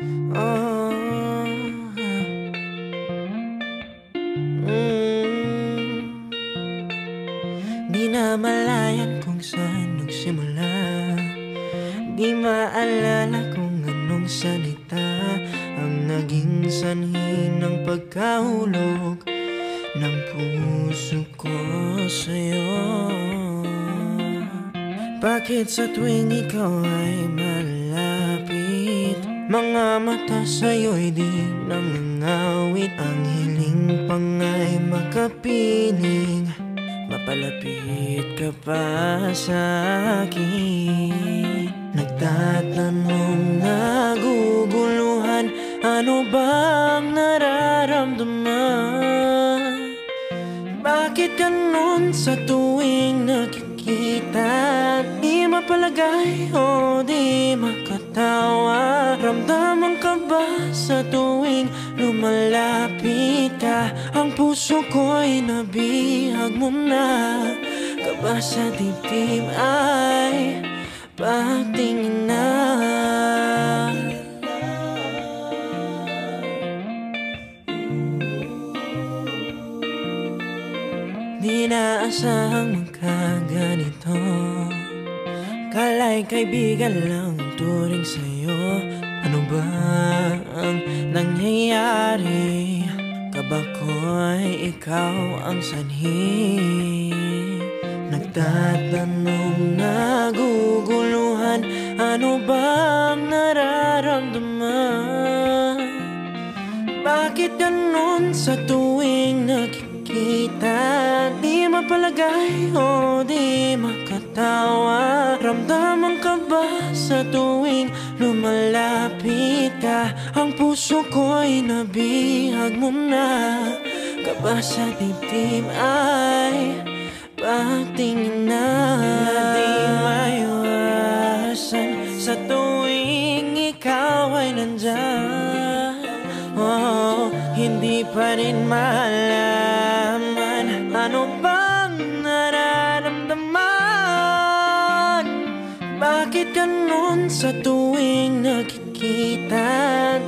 Mm, Di na malayan kung saan nagsimula. Di maalala kung anong salita Ang naging sanhi ng pagkahulog Ng puso ko sa'yo. Bakit sa tuwing ikaw ay malapit Mga mata sa'yo'y di nangangawit Ang hiling pang ay makapiling Mapalapit ka pa sa akin Nagtatanong, naguguluhan Ano bang nararamdaman? Bakit ganun sa tuwing nakikita? Di mapalagay o di makatawa Ramdaman ka ba sa tuwing lumalapit ka? Ang puso ko'y nabihag mo na. Kaba sa dibdib ay patingin na? Di naasahang magkaganito. Kala'y kaibigan lang ang turing sa'yo ba ang nangyayari? Kaba ko'y ikaw ang sanhi Nagtatanong, naguguluhan Ano bang nararamdaman? Bakit ganun sa tuwing nakikita? Di mapalagay o di makatawa. Ramdaman ka ba sa tuwing lumalapit ka? Ang puso ko'y nabihag mo na. Kaba sa dibdib ay patingin na? Di sa tuwing ikaw ay nandyan. Oh, hindi pa rin malaman Ano bang nararamdaman? Bakit ganun sa tuwing nakikita?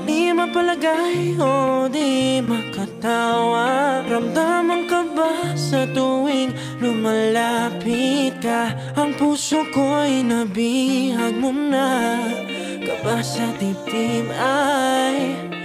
Di mapalagay o di makatawa. Ramdaman ka ba sa tuwing lumalapit ka? Ang puso ko'y nabihag mo na. Kaba sa dibdib ay